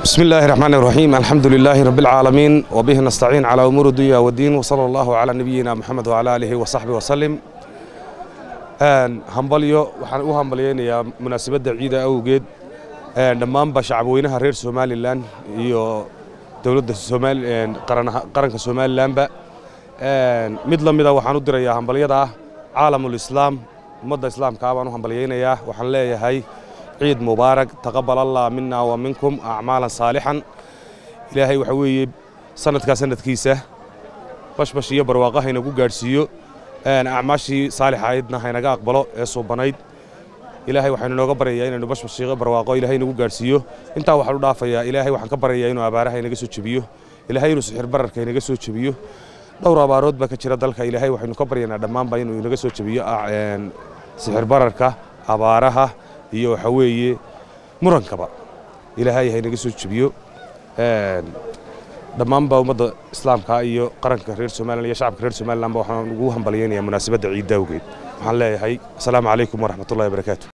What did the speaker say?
بسم الله الرحمن الرحيم الحمد لله رب العالمين وبه نستعين على أمور الدنيا والدين وصلى الله على نبينا محمد وعلى آله وصحبه وسلم hambalyo waxaan u hambalyaynayaa munaasabadda ciida awgeed dhammaanba shacabweynaha reer somalilan iyo dowladda qaranka somalilanba mid la mida waxaan u dirayaa hambalyada ah caalamulislaam ummadda islaamka ah baan u hambalyaynayaa waxaan leeyahay عيد مبارك. تقبل الله منا ومنكم أعمالا صالحا. إلهي وحوي سنة كسنة كيسة. باش باش يبر واقعه ينقو جارسيو أن أعماشي صالحة عيدنا هينقا أقبله يسوع بنايد. إلهي وحنا نقبريا إنه باش باش يبر واقعه إلهي نقو جارسيو أنت وحلو دافيا إلهي وحنا كبريا إنه أباره هينقا سو تبيه إلهي نسحر برك هينقا سو تبيه dhowr abaarood baa ka jira dalka ilaahay waxaynu ka baryaynaa dhammaanba inuu inaga soo jebiyo sixir bararka abaaraha iyo waxa weeye murankaba. Ilaahay haynaga soo jebiyo. Dhammaanba ummadda islaamka iyo qaranka reer somalilan iyo shacabka reer somalilanba waxaan ugu hambalyaynayaa munaasabadda ciidda awgeed. Waxaan leeyahay asalaamu calaykum waraxmatullahi wabarakaatu